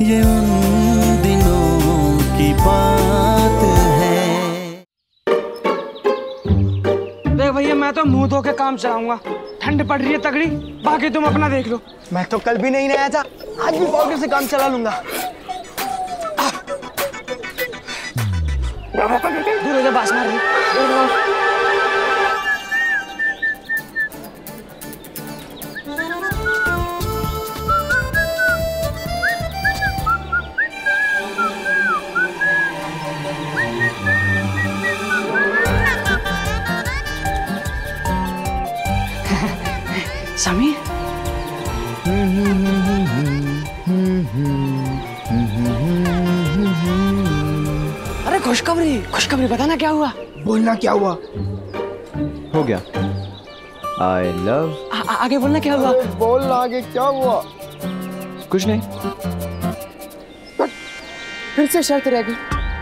ये उन दिनों की बात है। देख भैया मैं तो मुँह धो के काम चलाऊँगा। ठंड पड़ रही है तगड़ी। बाकी तुम अपना देख लो। मैं तो कल भी नहीं नया था आज भी पाउडर से काम चला लूँगा। दूर हो जा बास मार समीर अरे खुशखबरी खुशखबरी बताना क्या हुआ? बोलना क्या हुआ? हो गया। आई लव आगे बोलना क्या हुआ? बोलना आगे क्या हुआ? कुछ नहीं। फिर से शर्त रह गई।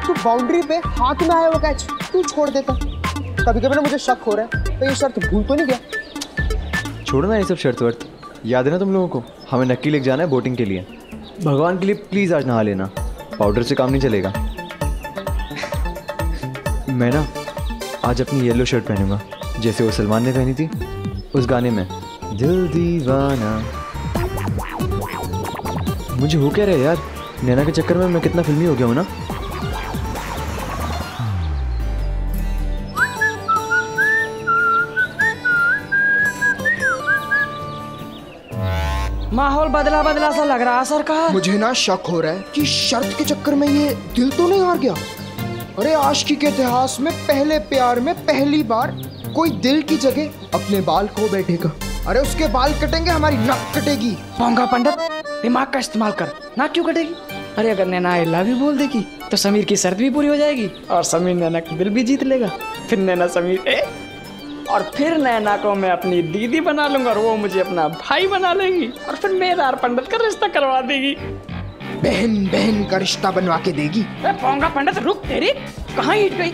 तू बाउंड्री पे हाथ में आया वो कैच तू छोड़ देता। कभी कभी ना मुझे शक हो रहा है तो ये शर्त भूल तो नहीं गया? छोड़ना ये सब शर्त वर्त याद है ना तुम लोगों को? हमें नक्की लेके जाना है बोटिंग के लिए। भगवान के लिए प्लीज़ आज नहा लेना। पाउडर से काम नहीं चलेगा। मैं ना आज अपनी येलो शर्ट पहनूँगा, जैसे वो सलमान ने पहनी थी। उस गाने में, दिल दीवाना। मुझे हो क्या रहा है यार? नैना के चक्कर में मैं कितना फिल्मी हो गया हूँ ना? माहौल बदला बदला सा लग रहा है सरकार। मुझे ना शक हो रहा है कि शर्त के चक्कर में ये दिल तो नहीं हार गया। अरे आशिकी के इतिहास में पहले प्यार में पहली बार कोई दिल की जगह अपने बाल खो बैठेगा। अरे उसके बाल कटेंगे हमारी नक कटेगी। पोंगा पंडित दिमाग का इस्तेमाल कर। ना क्यों कटेगी? अरे अगर नैना आई लव यू बोल देगी तो समीर की शर्त भी पूरी हो जाएगी और समीर नैना का दिल भी जीत लेगा। फिर नैना समीर ए! और फिर नैना को मैं अपनी दीदी बना लूँगा और वो मुझे अपना भाई बना लेगी और फिर मेरा और पंडित का रिश्ता करवा देगी। बहन बहन का रिश्ता बनवा के देगी। ए, पोंगा पंडित रुक तेरी कहाँ ईट गई?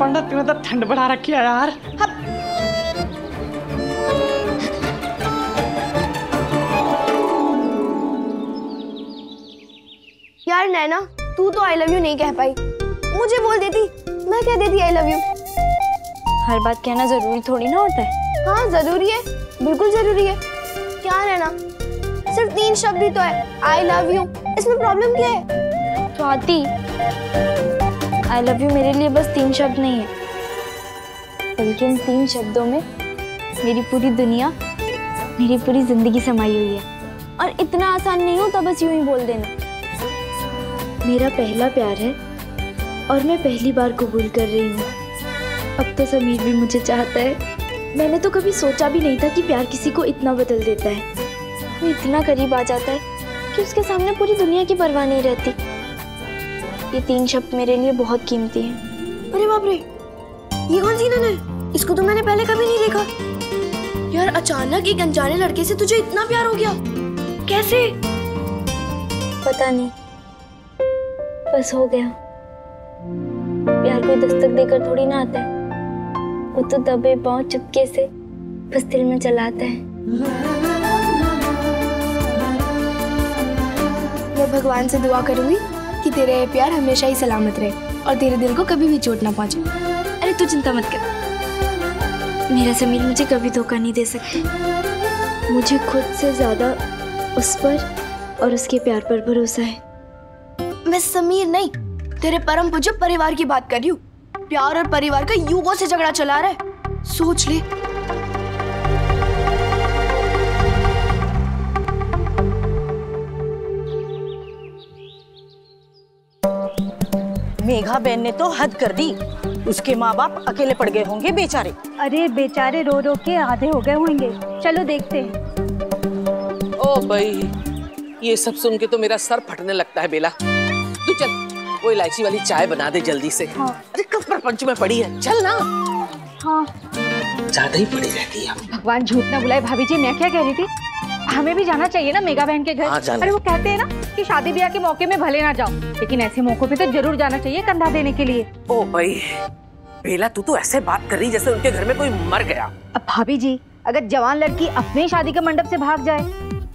पंडित तूने तो ठंड बढ़ा रखी है यार। अब यार नैना तू तो आई लव यू नहीं कह पाई। मुझे बोल देती मैं कह देती आई लव यू हर बात कहना ज़रूरी थोड़ी ना होता है। हाँ ज़रूरी है बिल्कुल ज़रूरी है। क्या नैना सिर्फ़ तीन शब्द ही तो है आई लव यू इसमें प्रॉब्लम क्या है? स्वाति आई लव यू मेरे लिए बस तीन शब्द नहीं है। बल्कि इन तीन शब्दों में मेरी पूरी दुनिया मेरी पूरी ज़िंदगी समाई हुई है। और इतना आसान नहीं होता बस यूँ ही बोल देना। मेरा पहला प्यार है और मैं पहली बार कबूल कर रही हूँ। अब तो समीर भी मुझे चाहता है। मैंने तो कभी सोचा भी नहीं था कि प्यार किसी को इतना बदल देता है। वो इतना करीब आ जाता है कि उसके सामने पूरी दुनिया की परवाह नहीं रहती। ये तीन शब्द मेरे लिए बहुत कीमती हैं। अरे बाप रे ये कौन सी नैना है? इसको तो मैंने पहले कभी नहीं देखा। यार अचानक एक अनजाने लड़के से तुझे इतना प्यार हो गया। कैसे? पता नहीं। बस हो गया। प्यार कोई दस्तक देकर थोड़ी ना आता है। वो तो दबे पाँव चुपके से बस दिल में चलाता है। मैं भगवान से दुआ करूँगी कि तेरा प्यार हमेशा ही सलामत रहे और तेरे दिल को कभी भी चोट ना पहुँचे। अरे तू चिंता मत कर। मेरा समीर मुझे कभी धोखा नहीं दे सकता। मुझे खुद से ज़्यादा उस पर और उसके प्यार पर भरोसा है। मैं समीर नहीं तेरे परम पूज्य परिवार की बात कर रही हूँ। प्यार और परिवार का युगों से झगड़ा चला रहा है। सोच ले। मेघा बहन ने तो हद कर दी। उसके माँ बाप अकेले पड़ गए होंगे बेचारे। अरे बेचारे रो रो के आधे हो गए होंगे। चलो देखते हैं। ओ भाई ये सब सुन के तो मेरा सर फटने लगता है बेला। चल वो इलायची वाली चाय बना दे जल्दी से। हाँ। अरे कब पर पंच में पड़ी है? चल ना। हाँ। ज़्यादा ही पड़ी रहती है। भगवान झूठ ना बुलाए भाभी जी मैं क्या कह रही थी? हमें भी जाना चाहिए ना मेगा बहन के घर। हाँ, अरे वो कहते हैं ना कि शादी ब्याह के मौके में भले ना जाओ लेकिन ऐसे मौकों पे तो ज़रूर जाना चाहिए कंधा देने के लिए। ओ भाई बेला तू तो ऐसे बात कर रही जैसे उनके घर में कोई मर गया। अब भाभी जी अगर जवान लड़की अपने शादी के मंडप से भाग जाए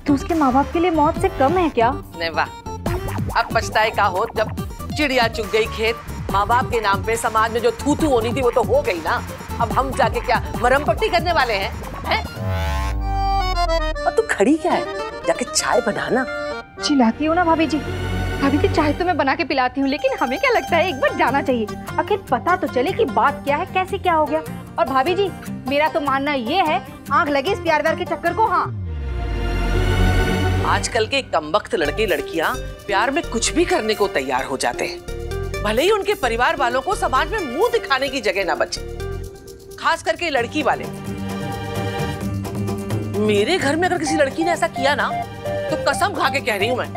तो उसके माँ बाप के लिए मौत से कम है क्या? वाह। अब पछताए का हो जब चिड़िया चुग गई खेत। माँ बाप के नाम पे समाज में जो थू थू होनी थी वो तो हो गई ना। अब हम जाके क्या मरम पट्टी करने वाले हैं हैं? और तू खड़ी क्या है? जाके चाय बनाना। चिल्लाती हो ना भाभी जी। भाभी जी चाय तो मैं बना के पिलाती हूँ लेकिन हमें क्या लगता है एक बार जाना चाहिए? आखिर पता तो चले कि बात क्या है कैसे क्या हो गया। और भाभी जी मेरा तो मानना ये है आग लगे इस प्यार व्यार के चक्कर को हाँ। आजकल के कमबख्त लड़के लड़कियाँ प्यार में कुछ भी करने को तैयार हो जाते हैं। भले ही उनके परिवार वालों को समाज में मुँह दिखाने की जगह ना बचे। खास करके लड़की वाले। मेरे घर में अगर किसी लड़की ने ऐसा किया ना तो कसम खा के कह रही हूँ मैं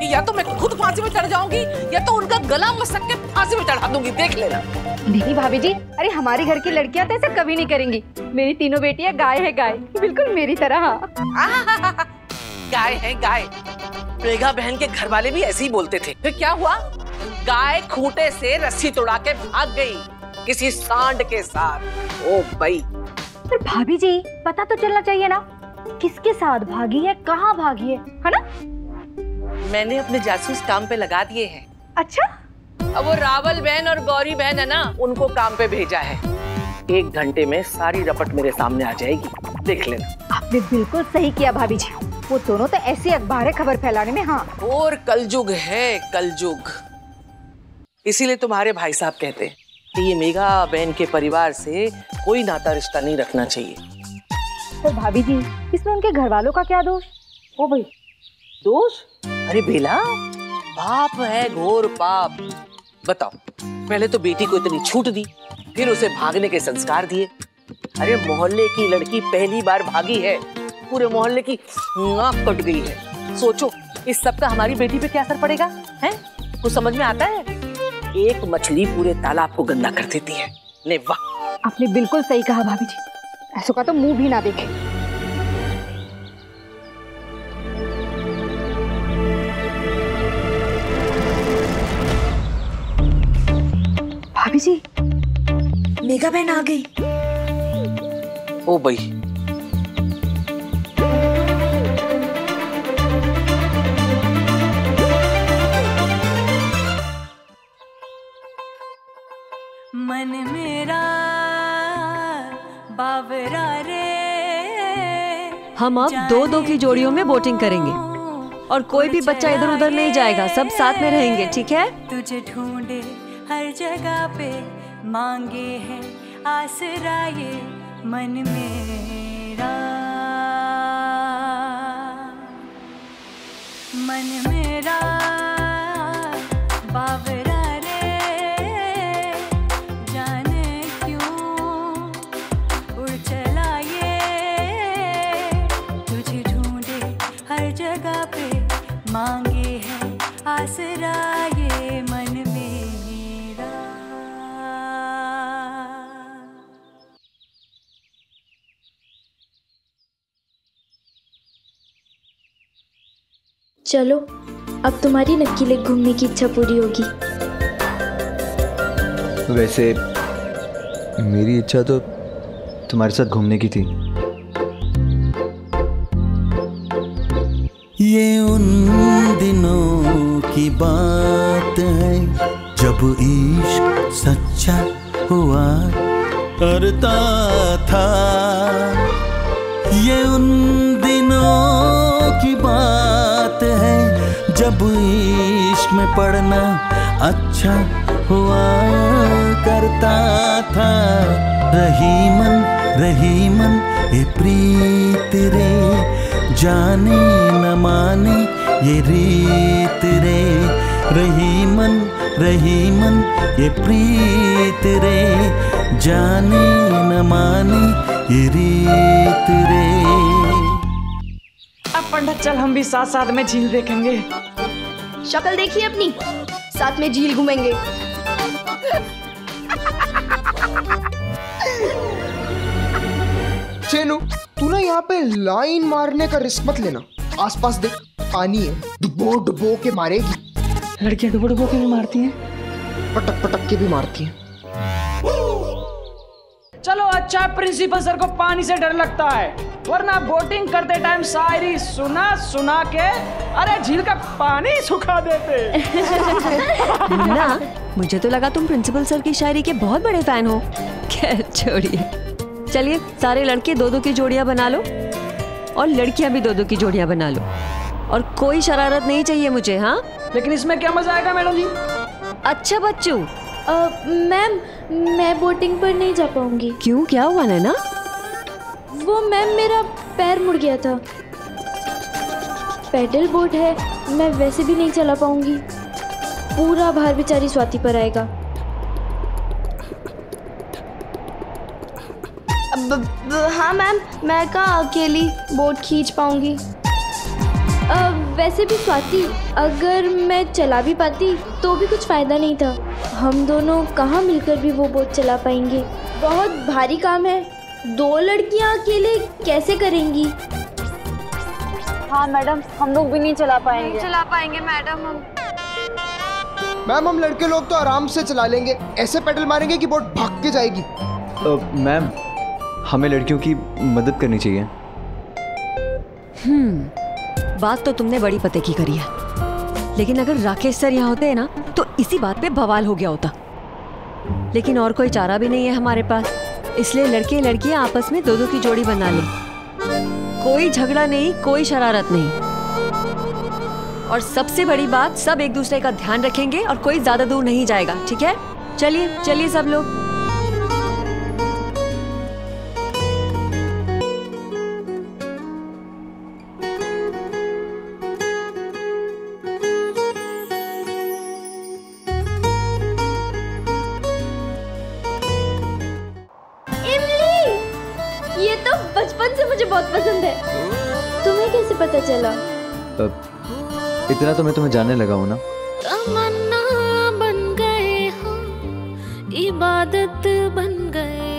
कि या तो मैं खुद फांसी में चढ़ जाऊँगी या तो उनका गला मसक के फांसी में चढ़ा दूँगी देख लेना। नहीं भाभी जी अरे हमारे घर की लड़कियाँ तो ऐसा कभी नहीं करेंगी। मेरी तीनों बेटियाँ गाय है गाय बिल्कुल मेरी तरह। हाँ। गाय है गाय। मेघा बहन के घर वाले भी ऐसे ही बोलते थे। फिर क्या हुआ? गाय खूंटे से रस्सी तोड़ा के भाग गई किसी सांड के साथ। ओ भाई पर भाभी जी पता तो चलना चाहिए ना। किसके साथ भागी है कहाँ भागी है है ना? मैंने अपने जासूस काम पे लगा दिए हैं। अच्छा? अब वो रावल बहन और गौरी बहन है ना उनको काम पे भेजा है। एक घंटे में सारी रपट मेरे सामने आ जाएगी। देख लेना। आपने बिल्कुल सही किया भाभी जी। वो दोनों तो ऐसी अखबार है खबर फैलाने में हाँ। और कलयुग है कलयुग इसीलिए तुम्हारे भाई साहब कहते हैं कि ये मेघा बहन के परिवार से कोई नाता रिश्ता नहीं रखना चाहिए। तो भाभी जी इसमें उनके घर वालों का क्या दोष? ओ भाई। दोष? अरे बेला पाप है घोर पाप। बताओ पहले तो बेटी को इतनी छूट दी फिर उसे भागने के संस्कार दिए। अरे मोहल्ले की लड़की पहली बार भागी है। पूरे मोहल्ले की नाक कट गई है। सोचो इस सब का हमारी बेटी पे क्या असर पड़ेगा हैं? कुछ समझ में आता है? एक मछली पूरे तालाब को गंदा कर देती है। ने वाह। आपने बिल्कुल सही कहा भाभी जी। ऐसो का तो मुँह भी ना देखे। भाभी जी। मेघा बहन आ गई। ओ भाई हम अब दो दो की जोड़ियों में बोटिंग करेंगे। और कोई भी बच्चा इधर उधर नहीं जाएगा, सब साथ में रहेंगे, ठीक है? तुझे ढूंढे, हर जगह पे मांगे हैं आसरा ये मन मेरा। मन मेरा। चलो अब तुम्हारी नक्की लेक घूमने की इच्छा पूरी होगी। वैसे मेरी इच्छा तो तुम्हारे साथ घूमने की थी। ये उन दिनों की बात है जब इश्क सच्चा हुआ करता था। ये उन दिनों की बात जब इश्क में पढ़ना अच्छा हुआ करता था। रहीमन रहीमन ये प्रीत रे, जाने न माने ये रीत रे। रहीमन रहीमन ये प्रीत रे, जाने न माने ये रीत रे। अब पंडित चल हम भी साथ साथ में झील देखेंगे। शक्ल देखिए अपनी? साथ में झील घूमेंगे। चेनू तू ना यहाँ पे लाइन मारने का रिस्क मत लेना। आसपास देख पानी है। डुबो डुबो के मारेगी। लड़कियाँ डुबो डुबो के भी मारती हैं? पटक पटक के भी मारती हैं। चलो अच्छा प्रिंसिपल सर को पानी से डर लगता है। वरना बोटिंग करते टाइम शायरी सुना सुना के अरे झील का पानी सुखा देते। ना मुझे तो लगा तुम प्रिंसिपल सर की शायरी के बहुत बड़े फ़ैन हो। खैर छोड़िए। चलिए सारे लड़के दो दो की जोड़ियाँ बना लो और लड़कियाँ भी दो दो की जोड़ियाँ बना लो। और कोई शरारत नहीं चाहिए मुझे हाँ? लेकिन इसमें क्या मज़ा आएगा मैडम जी? अच्छा बच्चू मैम मैं बोटिंग पर नहीं जा पाऊँगी। क्यों? क्या हुआ नैना? वो मैम मेरा पैर मुड़ गया था। पैडल बोट है मैं वैसे भी नहीं चला पाऊँगी। पूरा भार बेचारी स्वाति पर आएगा। अब- अब- हाँ मैम मैं कहाँ अकेली बोट खींच पाऊँगी। वैसे भी स्वाति अगर मैं चला भी पाती तो भी कुछ फ़ायदा नहीं था। हम दोनों कहाँ मिलकर भी वो बोट चला पाएँगे? बहुत भारी काम है। दो लड़कियाँ अकेले कैसे करेंगी? हाँ मैडम हम लोग भी नहीं चला पाएँगे। नहीं चला पाएँगे मैडम हम मैम हम लड़के लोग तो आराम से चला लेंगे। ऐसे पेडल मारेंगे कि बोट भाग के जाएगी। अ, मैम हमें लड़कियों की मदद करनी चाहिए। हम्म बात तो तुमने बड़ी पते की करी है। लेकिन अगर राकेश सर यहाँ होते हैं ना तो इसी बात पे बवाल हो गया होता। लेकिन और कोई चारा भी नहीं है हमारे पास। इसलिए लड़के लड़कियाँ आपस में दो दो की जोड़ी बना ले। कोई झगड़ा नहीं, कोई शरारत नहीं। और सबसे बड़ी बात, सब एक दूसरे का ध्यान रखेंगे और कोई ज़्यादा दूर नहीं जाएगा, ठीक है? चलिए चलिए सब लोग। मुझे बहुत पसंद है। तुम्हें कैसे पता चला? इतना तो मैं तुम्हें जाने लगा हूँ ना। तमन्ना बन गए हो इबादत बन गए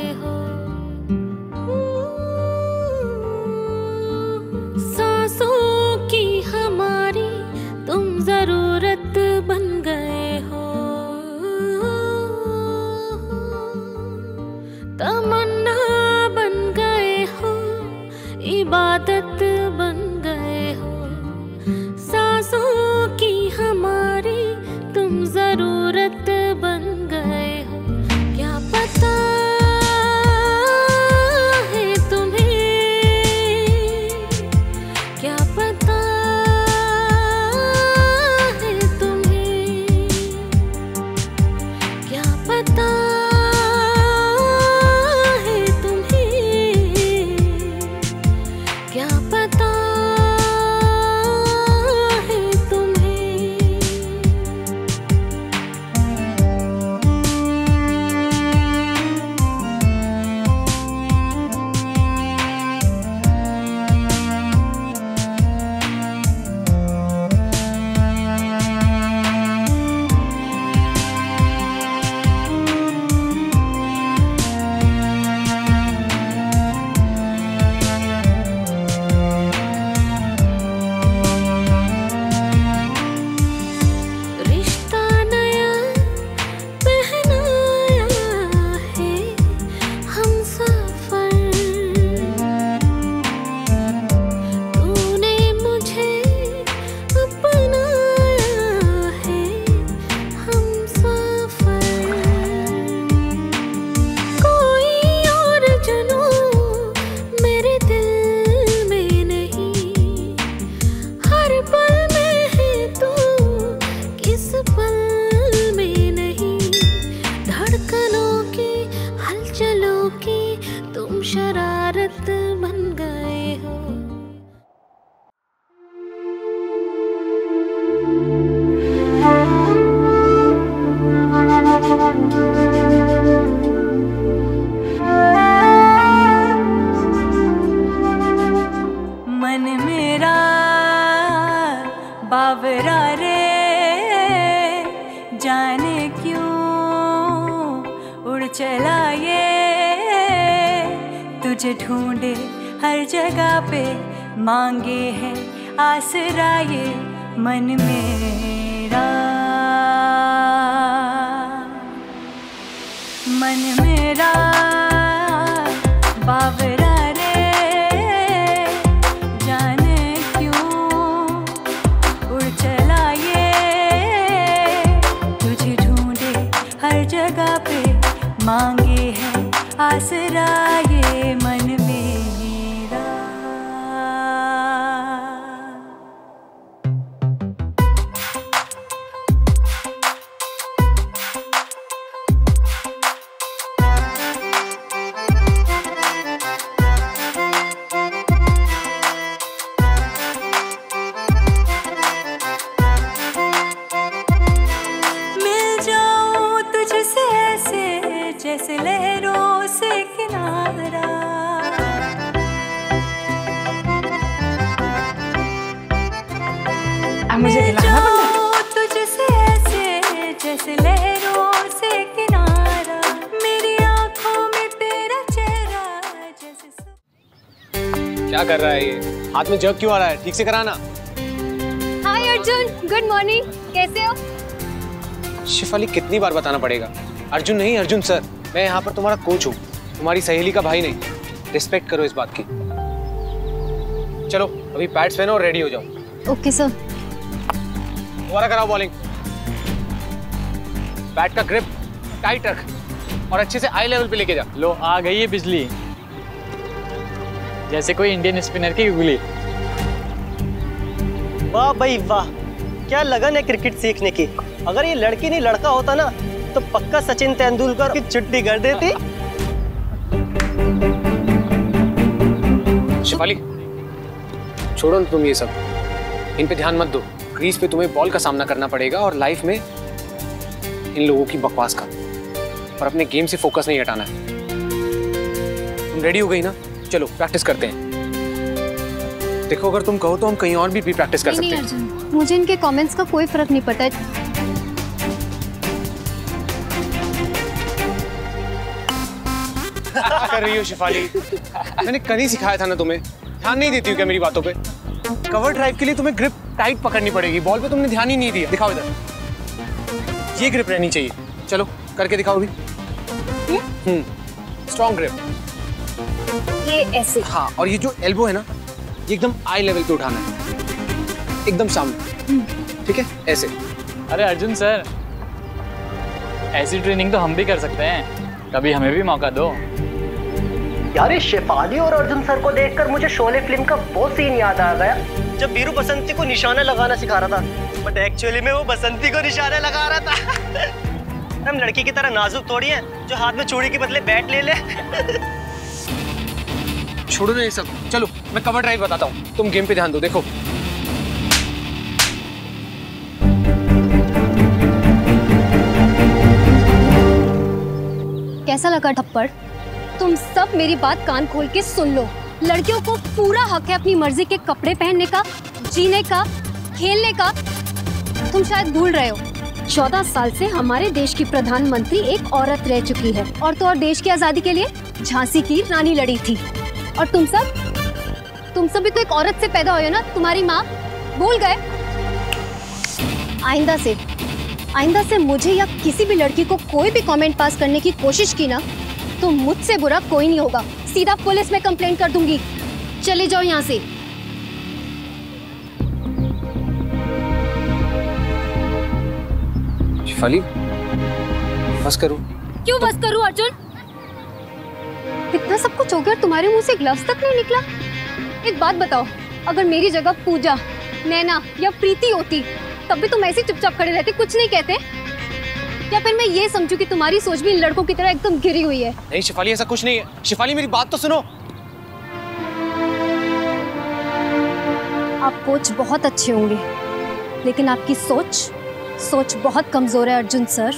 बावरा रे, जाने क्यों उड़ चला ये? तुझे ढूंढे हर जगह पे, मांगे है आसरा ये मन मेरा। मन मेरा, बावरा ये मन जैसे लहरों से किनारा मेरी आँखों में तेरा चेहरा जैसे क्या कर रहा है ये? हाथ में जग क्यों आ रहा है? ठीक से कराना। हाय अर्जुन गुड मॉर्निंग कैसे हो? शिफाली कितनी बार बताना पड़ेगा? अर्जुन नहीं अर्जुन सर। मैं यहाँ पर तुम्हारा कोच हूँ। तुम्हारी सहेली का भाई नहीं। रिस्पेक्ट करो इस बात की। चलो अभी पैड्स पहनो और रेडी हो जाओ। ओके सर दोबारा कराओ बॉलिंग बैट का ग्रिप टाइट रख और अच्छे से आई लेवल पे लेके जा। लो आ गई है बिजली। जैसे कोई इंडियन स्पिनर की उंगली। वाह भाई वाह क्या लगन है क्रिकेट सीखने की। अगर ये लड़की नहीं लड़का होता ना तो पक्का सचिन तेंदुलकर की छुट्टी कर देती। शिफाली छोड़ो ना तुम ये सब। इन पे ध्यान मत दो। क्रीज पे तुम्हें बॉल का सामना करना पड़ेगा और लाइफ में इन लोगों की बकवास का। और अपने गेम से फोकस नहीं हटाना है। तुम रेडी हो गई ना? चलो प्रैक्टिस करते हैं। देखो अगर तुम कहो तो हम कहीं और भी, भी प्रैक्टिस कर सकते हैं। मुझे इनके कमेंट्स का कोई फ़र्क नहीं पड़ता। कर रही हो शिफाली? मैंने कल ही सिखाया था ना तुम्हें। ध्यान नहीं देती हो क्या मेरी बातों पे? कवर ड्राइव के लिए तुम्हें ग्रिप टाइट पकड़नी पड़ेगी। बॉल पे तुमने ध्यान ही नहीं दिया। दिखाओ इधर। ये ग्रिप रहनी चाहिए। चलो करके दिखाओ भी हम्म। स्ट्रॉन्ग ग्रिप ये ऐसे। हाँ और ये जो एल्बो है ना ये एकदम आई लेवल पे उठाना है। एकदम सामने। ठीक है? ऐसे। अरे अर्जुन सर ऐसी ट्रेनिंग तो हम भी कर सकते हैं। कभी हमें भी मौका दो। यार ये शेफाली और अर्जुन सर को देखकर मुझे शोले फ़िल्म का वो सीन याद आ गया जब वीरू बसंती को निशाना लगाना सिखा रहा था। बट एक्चुअली में वो बसंती को निशाना लगा रहा था। हम लड़की की तरह नाजुक थोड़ी है, जो हाथ में चूड़ी के बदले बैट ले ले। छोड़ो ना ये सब। चलो, मैं कवर ड्राइव बताता हूँ। तुम गेम पे ध्यान दो, देखो। कैसा लगा ठप्पड़ तुम सब मेरी बात कान खोल के सुन लो। लड़कियों को पूरा हक है अपनी मर्ज़ी के कपड़े पहनने का, जीने का, खेलने का। तुम शायद भूल रहे हो। चौदह साल से हमारे देश की प्रधानमंत्री एक औरत रह चुकी है। और तो और देश की आज़ादी के लिए झांसी की रानी लड़ी थी। और तुम सब? तुम सब भी तो एक औरत से पैदा हुए ना? तुम्हारी माँ भूल गए। आइंदा से आइंदा से मुझे या किसी भी लड़की को कोई भी कमेंट पास करने की कोशिश की ना तो मुझसे बुरा कोई नहीं होगा। सीधा पुलिस में कंप्लेंट कर दूँगी। चले जाओ यहाँ से। शिफाली बस करो? क्यों बस करूँ अर्जुन? इतना सब कुछ हो गया तुम्हारे मुँह से ग्लव्स तक नहीं निकला। एक बात बताओ अगर मेरी जगह पूजा नैना या प्रीति होती तब भी तुम ऐसे चुपचाप खड़े रहते कुछ नहीं कहते? या फिर मैं ये समझू कि तुम्हारी सोच भी इन लड़कों की तरह एकदम गिरी हुई है? नहीं शिफाली ऐसा कुछ नहीं है। शिफाली मेरी बात तो सुनो। आप कोच बहुत अच्छे होंगे लेकिन आपकी सोच सोच बहुत कमज़ोर है अर्जुन सर।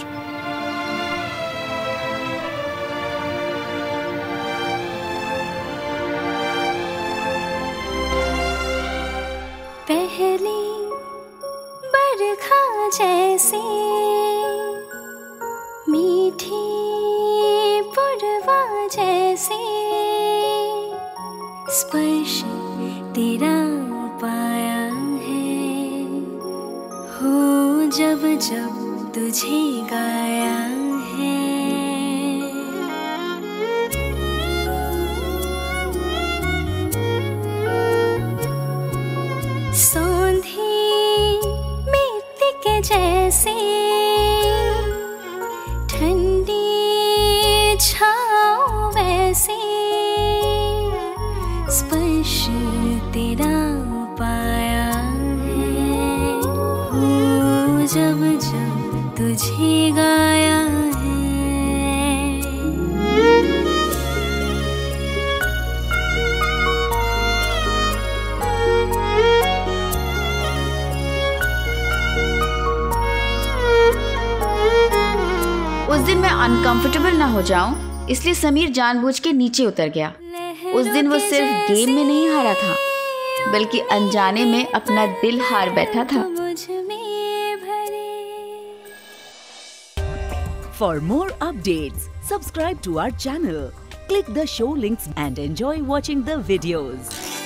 जब जब तुझे गाया दिन मैं अनकंफर्टेबल ना हो जाऊँ इसलिए समीर जानबूझ के नीचे उतर गया उस दिन वो सिर्फ़ गेम में नहीं हारा था बल्कि अनजाने में अपना दिल हार बैठा था For more updates, subscribe to our channel, click the show links and enjoy watching the videos.